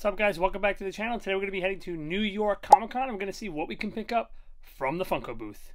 What's up guys, welcome back to the channel. Today we're going to be heading to New York Comic Con we're going to see what we can pick up from the Funko booth.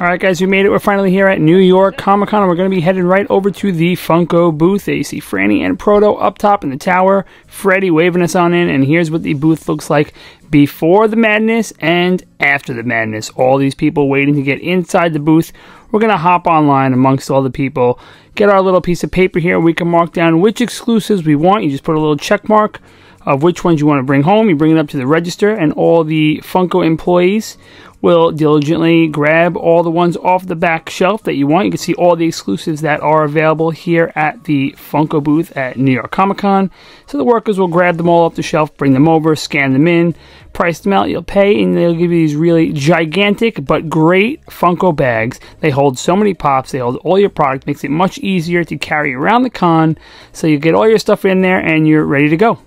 All right, guys, we made it. We're finally here at New York Comic Con, and we're going to be headed right over to the Funko booth. You see Franny and Proto up top in the tower, Freddy waving us on in, and here's what the booth looks like before the madness and after the madness. All these people waiting to get inside the booth. We're going to hop online amongst all the people, get our little piece of paper here. We can mark down which exclusives we want. You just put a little check mark of which ones you want to bring home. You bring it up to the register, and all the Funko employees will diligently grab all the ones off the back shelf that you want. You can see all the exclusives that are available here at the Funko booth at New York Comic Con. So the workers will grab them all off the shelf, bring them over, scan them in, price them out. You'll pay, and they'll give you these really gigantic but great Funko bags. They hold so many pops, they hold all your product, makes it much easier to carry around the con. So you get all your stuff in there and you're ready to go.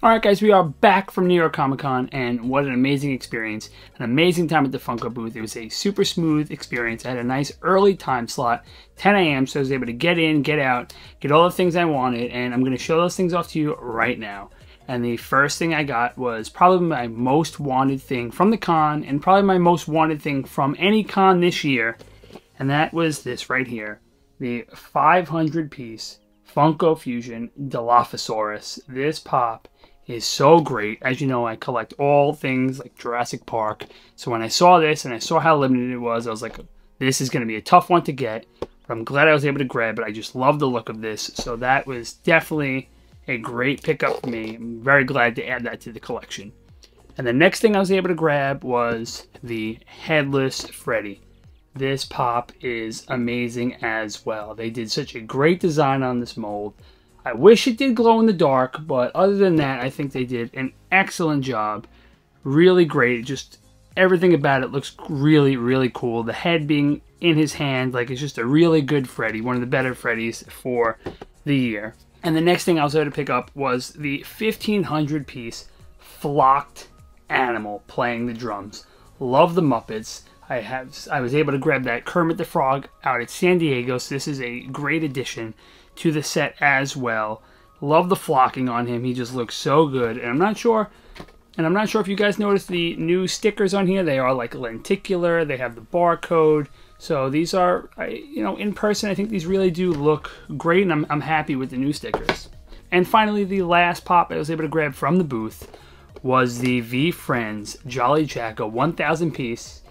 Alright guys, we are back from New York Comic Con and what an amazing experience. An amazing time at the Funko booth. It was a super smooth experience. I had a nice early time slot, 10 a.m., so I was able to get in, get out, get all the things I wanted, and I'm going to show those things off to you right now. And the first thing I got was probably my most wanted thing from the con, and probably my most wanted thing from any con this year, and that was this right here. The 500 piece Funko Fusion Dilophosaurus. This pop is so great. As you know, I collect all things like Jurassic Park. So when I saw this and I saw how limited it was, I was like, this is going to be a tough one to get. But I'm glad I was able to grab it. I just love the look of this. So that was definitely a great pickup for me. I'm very glad to add that to the collection. And the next thing I was able to grab was the Headless Freddy. This pop is amazing as well. They did such a great design on this mold. I wish it did glow in the dark, but other than that, I think they did an excellent job. Really great. Just everything about it looks really, really cool. The head being in his hand, like it's just a really good Freddy, one of the better Freddys for the year. And the next thing I was able to pick up was the 1500 piece flocked animal playing the drums. Love the Muppets. I have I was able to grab that Kermit the Frog out at San Diego, so this is a great addition to the set as well. Love the flocking on him. He just looks so good. And I'm not sure and I'm not sure if you guys noticed the new stickers on here. They are like lenticular. They have the barcode. So these are, you know, in person, I think these really do look great, and I'm, I'm happy with the new stickers. And finally, the last pop I was able to grab from the booth was the VeeFriends Jolly Jacko 1000 piece.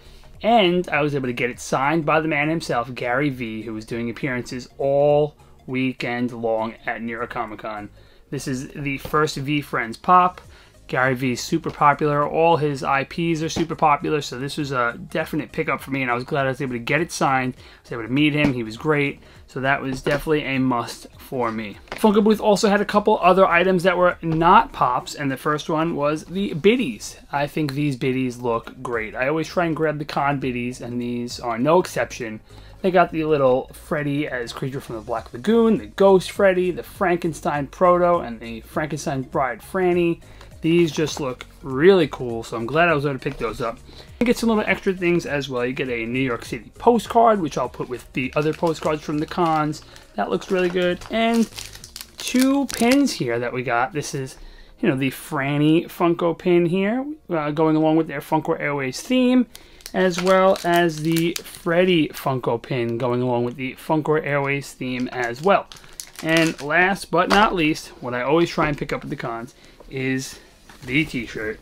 And I was able to get it signed by the man himself, Gary Vee, who was doing appearances all weekend long at New York Comic Con. This is the first VeeFriends pop. Gary Vee is super popular. All his IPs are super popular, so this was a definite pickup for me, and I was glad I was able to get it signed. I was able to meet him. He was great, so that was definitely a must for me. Funko Booth also had a couple other items that were not pops, and the first one was the bitties. I think these bitties look great. I always try and grab the con bitties, and these are no exception. They got the little Freddy as creature from the Black Lagoon, the Ghost Freddy, the Frankenstein Proto, and the Frankenstein Bride Franny. These just look really cool, so I'm glad I was able to pick those up. You get some little extra things as well. You get a New York City postcard, which I'll put with the other postcards from the cons. That looks really good. And two pins here that we got. This is, you know, the Franny Funko pin here, uh, going along with their Funko Airways theme as well as the Freddy Funko pin going along with the Funko Airways theme as well. And last but not least, what I always try and pick up at the cons is the t-shirt.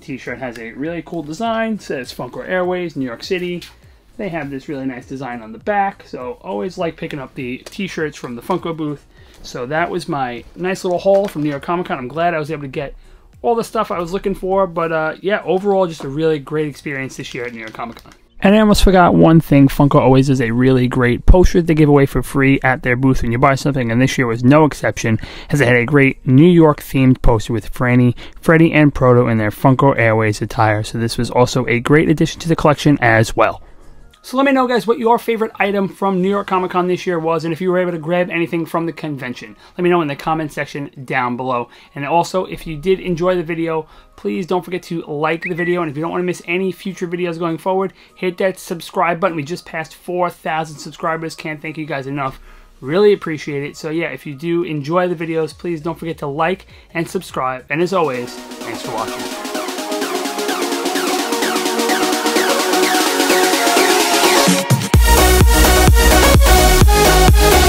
T-shirt has a really cool design, says Funko Airways, New York City. They have this really nice design on the back, so always like picking up the t-shirts from the Funko booth. So that was my nice little haul from New York Comic Con. I'm glad I was able to get all the stuff I was looking for, but uh, yeah, overall just a really great experience this year at New York Comic Con. And I almost forgot one thing. Funko always does a really great poster they give away for free at their booth when you buy something, and this year was no exception, as they had a great New York themed poster with Franny, Freddy, and Proto in their Funko Airways attire. So this was also a great addition to the collection as well. So let me know, guys, what your favorite item from New York Comic Con this year was, and if you were able to grab anything from the convention. Let me know in the comment section down below. And also, if you did enjoy the video, please don't forget to like the video. And if you don't want to miss any future videos going forward, hit that subscribe button. We just passed 4,000 subscribers. Can't thank you guys enough. Really appreciate it. So yeah, if you do enjoy the videos, please don't forget to like and subscribe. And as always, thanks for watching. Yeah.